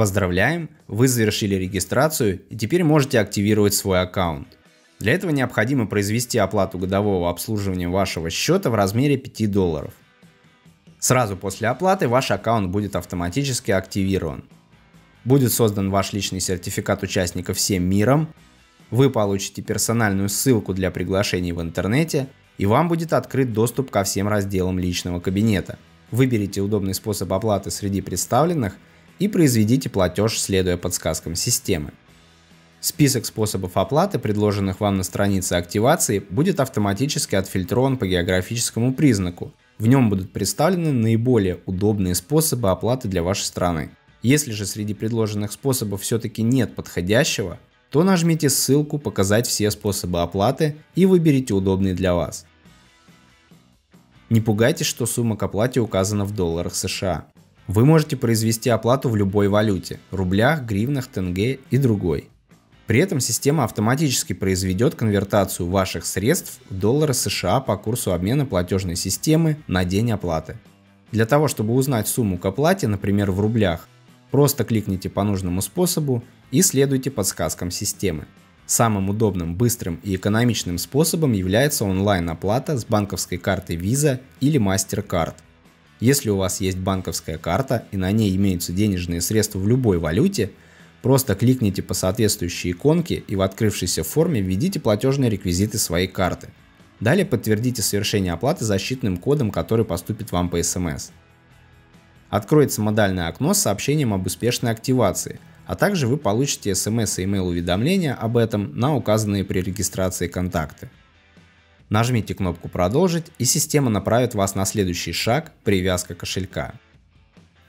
Поздравляем, вы завершили регистрацию и теперь можете активировать свой аккаунт. Для этого необходимо произвести оплату годового обслуживания вашего счета в размере 5 долларов. Сразу после оплаты ваш аккаунт будет автоматически активирован. Будет создан ваш личный сертификат участника всем миром, вы получите персональную ссылку для приглашений в интернете и вам будет открыт доступ ко всем разделам личного кабинета. Выберите удобный способ оплаты среди представленных – и произведите платеж, следуя подсказкам системы. Список способов оплаты, предложенных вам на странице активации, будет автоматически отфильтрован по географическому признаку. В нем будут представлены наиболее удобные способы оплаты для вашей страны. Если же среди предложенных способов все-таки нет подходящего, то нажмите ссылку «Показать все способы оплаты» и выберите удобный для вас. Не пугайтесь, что сумма к оплате указана в долларах США. Вы можете произвести оплату в любой валюте – рублях, гривнах, тенге и другой. При этом система автоматически произведет конвертацию ваших средств в доллары США по курсу обмена платежной системы на день оплаты. Для того, чтобы узнать сумму к оплате, например в рублях, просто кликните по нужному способу и следуйте подсказкам системы. Самым удобным, быстрым и экономичным способом является онлайн-оплата с банковской картой Visa или MasterCard – если у вас есть банковская карта и на ней имеются денежные средства в любой валюте, просто кликните по соответствующей иконке и в открывшейся форме введите платежные реквизиты своей карты. Далее подтвердите совершение оплаты защитным кодом, который поступит вам по смс. Откроется модальное окно с сообщением об успешной активации, а также вы получите смс и email уведомления об этом на указанные при регистрации контакты. Нажмите кнопку «Продолжить» и система направит вас на следующий шаг – привязка кошелька.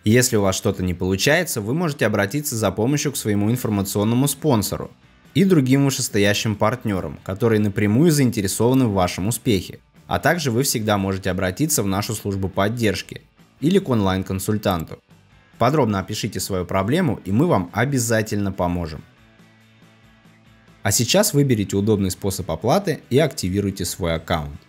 Если у вас что-то не получается, вы можете обратиться за помощью к своему информационному спонсору и другим вышестоящим партнерам, которые напрямую заинтересованы в вашем успехе. А также вы всегда можете обратиться в нашу службу поддержки или к онлайн-консультанту. Подробно опишите свою проблему и мы вам обязательно поможем. А сейчас выберите удобный способ оплаты и активируйте свой аккаунт.